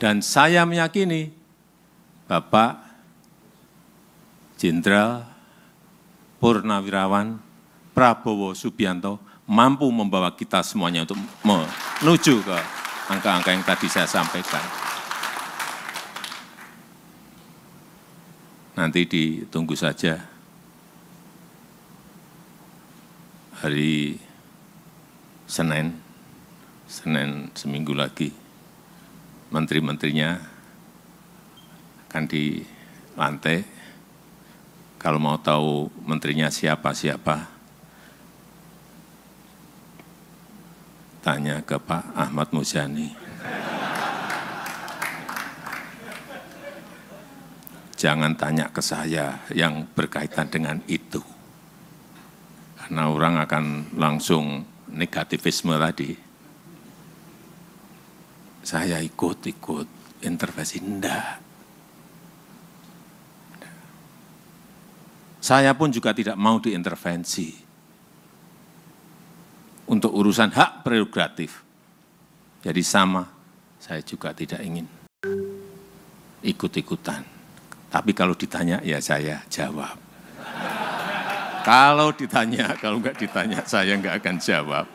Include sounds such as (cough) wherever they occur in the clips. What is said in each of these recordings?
Dan saya meyakini Bapak Jenderal Purnawirawan Prabowo Subianto mampu membawa kita semuanya untuk menuju ke angka-angka yang tadi saya sampaikan. Nanti ditunggu saja hari Senin, Senin seminggu lagi, menteri-menterinya akan dilantik. Kalau mau tahu menterinya siapa-siapa, tanya ke Pak Ahmad Muzani. Jangan tanya ke saya yang berkaitan dengan itu. Karena orang akan langsung negativisme tadi. Saya ikut-ikut intervensi. Enggak. Saya pun juga tidak mau diintervensi untuk urusan hak prerogatif. Jadi sama, saya juga tidak ingin ikut-ikutan. Tapi kalau ditanya, ya saya jawab. (laughs) Kalau ditanya, kalau enggak ditanya, saya enggak akan jawab.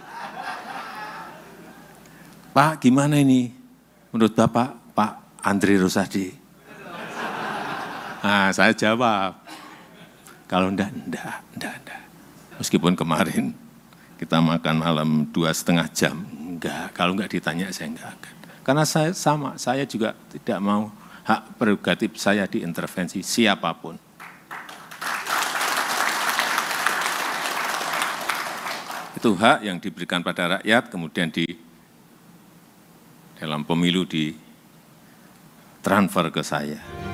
Pak, gimana ini? Menurut Bapak, Pak Andri Rosadi? Nah, saya jawab. Kalau enggak, enggak, enggak, enggak. Meskipun kemarin kita makan malam dua setengah jam, enggak. Kalau enggak ditanya, saya enggak akan. Karena saya sama, saya juga tidak mau hak prerogatif saya diintervensi siapa pun. Itu hak yang diberikan pada rakyat, kemudian di dalam pemilu di transfer ke saya.